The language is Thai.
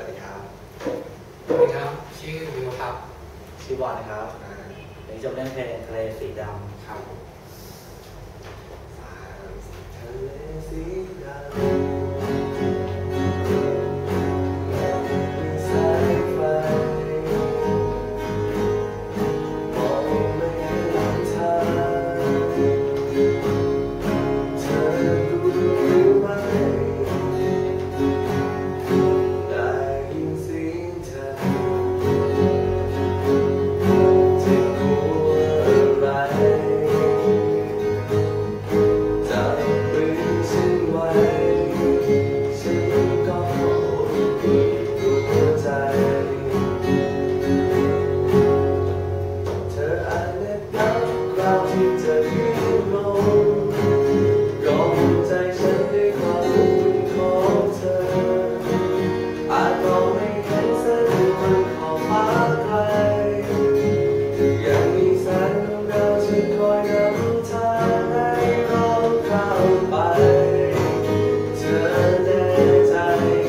วัสดีครับ สวัสดีครับ ชื่อวิวครับ ชื่อบอลนะครับวันนี้จบเล่นเพลงทะเลสีดำครับ